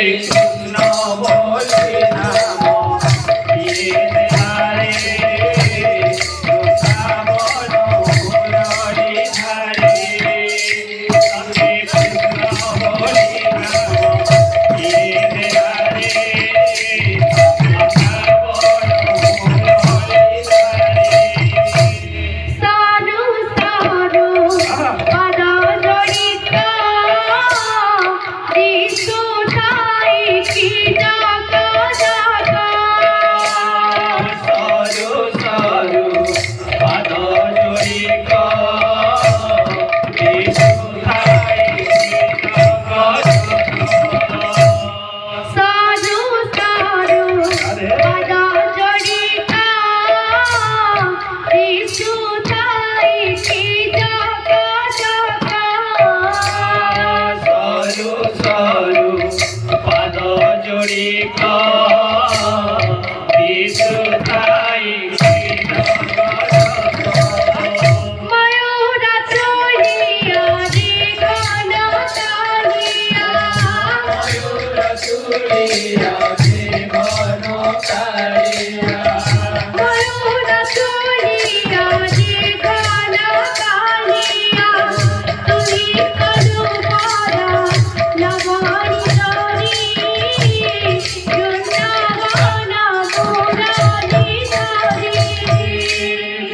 Hey. পাদ জড়ি কা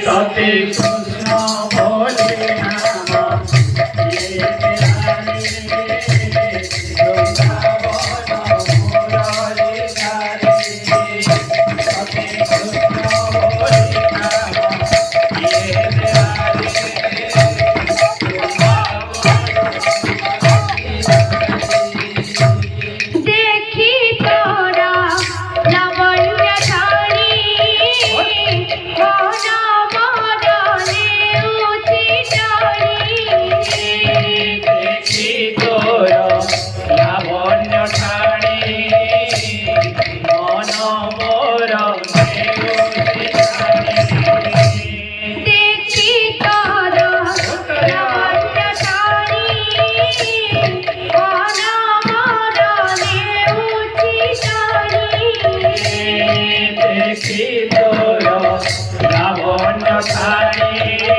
Radhe Krishna I want your Sari.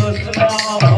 Namah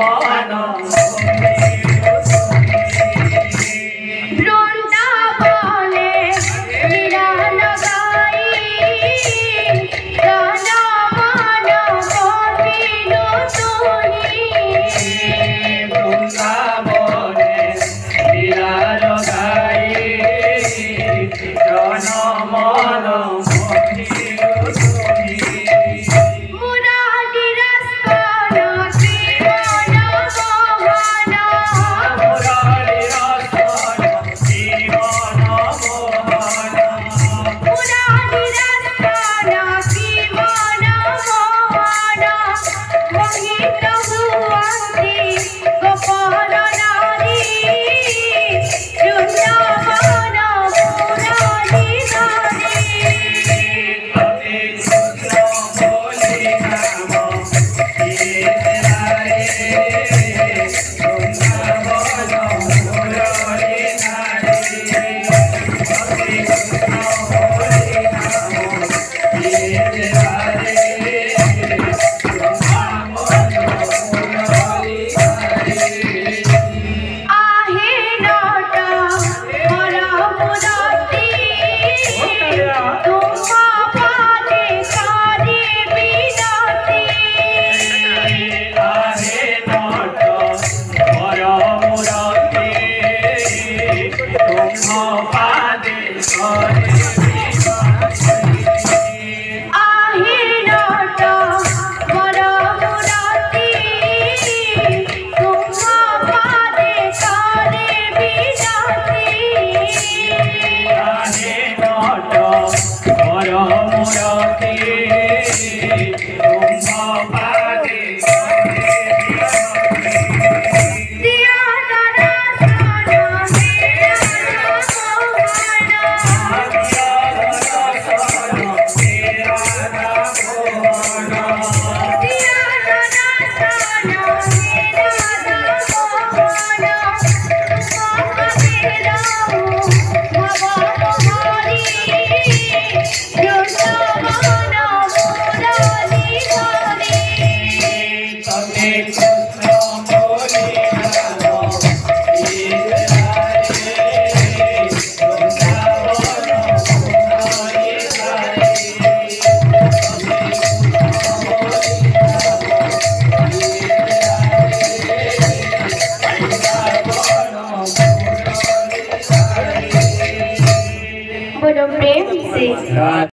我爱的 Hare